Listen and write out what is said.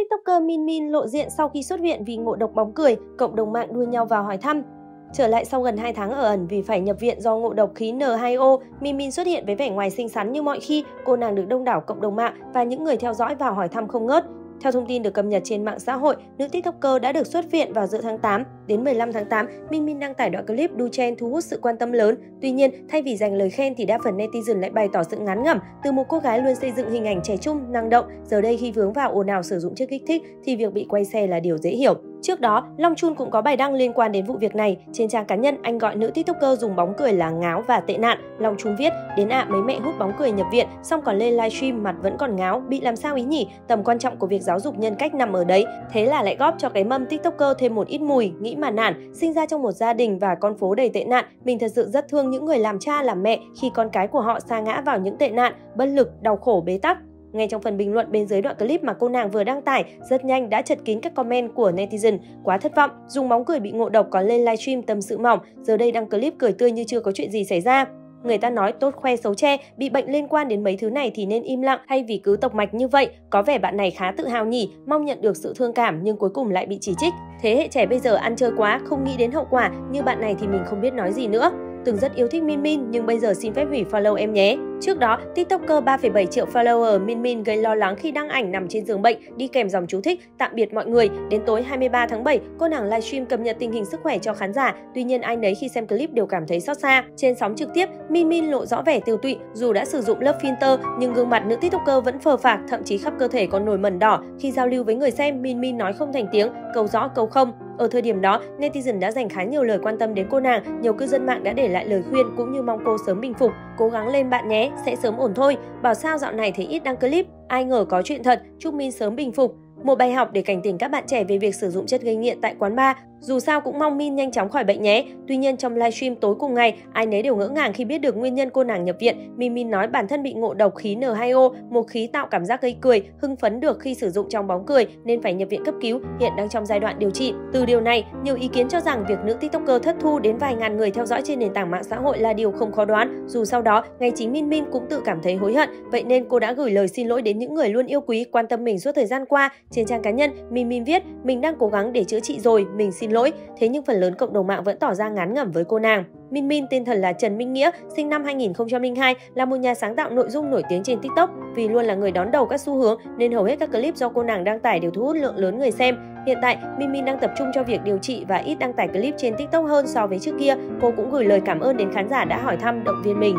TikToker Min Min lộ diện sau khi xuất viện vì ngộ độc bóng cười, cộng đồng mạng đua nhau vào hỏi thăm. Trở lại sau gần 2 tháng ở ẩn vì phải nhập viện do ngộ độc khí N2O, Min Min xuất hiện với vẻ ngoài xinh xắn như mọi khi, cô nàng được đông đảo cộng đồng mạng và những người theo dõi vào hỏi thăm không ngớt. Theo thông tin được cập nhật trên mạng xã hội, nữ TikToker đã được xuất viện vào giữa tháng 8. Đến 15 tháng 8, Minh Minh đăng tải đoạn clip đu chen thu hút sự quan tâm lớn. Tuy nhiên, thay vì dành lời khen thì đa phần netizen lại bày tỏ sự ngán ngẩm từ một cô gái luôn xây dựng hình ảnh trẻ trung, năng động. Giờ đây khi vướng vào ồn ào sử dụng chất kích thích thì việc bị quay xe là điều dễ hiểu. Trước đó, Long Chun cũng có bài đăng liên quan đến vụ việc này. Trên trang cá nhân, anh gọi nữ tiktoker dùng bóng cười là ngáo và tệ nạn. Long Chun viết, đến ạ à, mấy mẹ hút bóng cười nhập viện, xong còn lên livestream mặt vẫn còn ngáo, bị làm sao ý nhỉ? Tầm quan trọng của việc giáo dục nhân cách nằm ở đấy. Thế là lại góp cho cái mâm tiktoker thêm một ít mùi, nghĩ mà nản. Sinh ra trong một gia đình và con phố đầy tệ nạn, mình thật sự rất thương những người làm cha làm mẹ khi con cái của họ sa ngã vào những tệ nạn, bất lực, đau khổ, bế tắc. Ngay trong phần bình luận bên dưới đoạn clip mà cô nàng vừa đăng tải, rất nhanh đã chật kín các comment của netizen. Quá thất vọng, dùng bóng cười bị ngộ độc có lên livestream tâm sự mỏng, giờ đây đăng clip cười tươi như chưa có chuyện gì xảy ra. Người ta nói tốt khoe xấu che, bị bệnh liên quan đến mấy thứ này thì nên im lặng hay vì cứ tộc mạch như vậy. Có vẻ bạn này khá tự hào nhỉ, mong nhận được sự thương cảm nhưng cuối cùng lại bị chỉ trích. Thế hệ trẻ bây giờ ăn chơi quá, không nghĩ đến hậu quả, như bạn này thì mình không biết nói gì nữa. Từng rất yêu thích Min Min nhưng bây giờ xin phép hủy follow em nhé. Trước đó, TikToker 3,7 triệu follower Min Min gây lo lắng khi đăng ảnh nằm trên giường bệnh, đi kèm dòng chú thích tạm biệt mọi người. Đến tối 23 tháng 7, cô nàng livestream cập nhật tình hình sức khỏe cho khán giả. Tuy nhiên ai nấy khi xem clip đều cảm thấy xót xa. Trên sóng trực tiếp, Min Min lộ rõ vẻ tiêu tụy, dù đã sử dụng lớp filter nhưng gương mặt nữ TikToker vẫn phờ phạc, thậm chí khắp cơ thể còn nổi mẩn đỏ. Khi giao lưu với người xem, Min Min nói không thành tiếng, câu rõ câu không. Ở thời điểm đó, netizen đã dành khá nhiều lời quan tâm đến cô nàng, nhiều cư dân mạng đã để lại lời khuyên cũng như mong cô sớm bình phục. Cố gắng lên bạn nhé, sẽ sớm ổn thôi. Bảo sao dạo này thấy ít đăng clip, ai ngờ có chuyện thật, chúc Min sớm bình phục. Một bài học để cảnh tỉnh các bạn trẻ về việc sử dụng chất gây nghiện tại quán bar. Dù sao cũng mong Min nhanh chóng khỏi bệnh nhé. Tuy nhiên trong livestream tối cùng ngày, ai nấy đều ngỡ ngàng khi biết được nguyên nhân cô nàng nhập viện. Min Min nói bản thân bị ngộ độc khí N2O, một khí tạo cảm giác gây cười, hưng phấn được khi sử dụng trong bóng cười nên phải nhập viện cấp cứu, hiện đang trong giai đoạn điều trị. Từ điều này, nhiều ý kiến cho rằng việc nữ TikToker thất thu đến vài ngàn người theo dõi trên nền tảng mạng xã hội là điều không khó đoán. Dù sau đó, ngay chính Min Min cũng tự cảm thấy hối hận, vậy nên cô đã gửi lời xin lỗi đến những người luôn yêu quý, quan tâm mình suốt thời gian qua. Trên trang cá nhân, Min Min viết: "Mình đang cố gắng để chữa trị rồi, mình xin xin lỗi." Thế nhưng phần lớn cộng đồng mạng vẫn tỏ ra ngán ngẩm với cô nàng. Min Min tên thật là Trần Minh Nghĩa, sinh năm 2002, là một nhà sáng tạo nội dung nổi tiếng trên TikTok. Vì luôn là người đón đầu các xu hướng nên hầu hết các clip do cô nàng đăng tải đều thu hút lượng lớn người xem. Hiện tại, Min Min đang tập trung cho việc điều trị và ít đăng tải clip trên TikTok hơn so với trước kia. Cô cũng gửi lời cảm ơn đến khán giả đã hỏi thăm động viên mình.